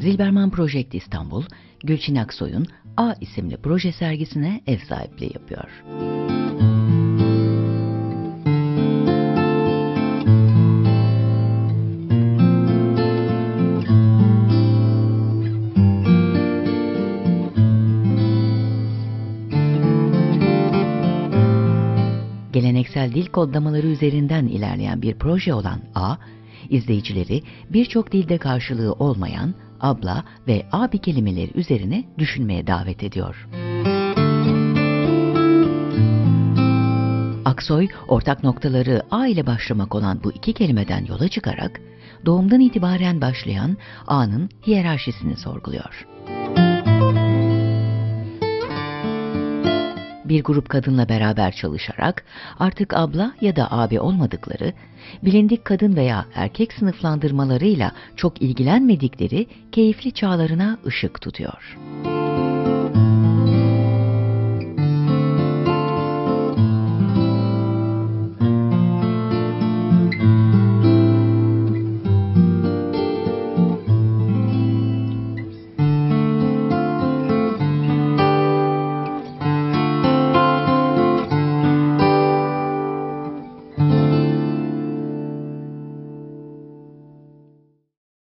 Modern Project İstanbul, Gülçin Aksoy'un A isimli proje sergisine ev sahipliği yapıyor. Geleneksel dil kodlamaları üzerinden ilerleyen bir proje olan A, izleyicileri birçok dilde karşılığı olmayan abla ve abi kelimeleri üzerine düşünmeye davet ediyor. Aksoy, ortak noktaları A ile başlamak olan bu iki kelimeden yola çıkarak, doğumdan itibaren başlayan A'nın hiyerarşisini sorguluyor. Bir grup kadınla beraber çalışarak artık abla ya da abi olmadıkları, bilindik kadın veya erkek sınıflandırmalarıyla çok ilgilenmedikleri keyifli çağlarına ışık tutuyor.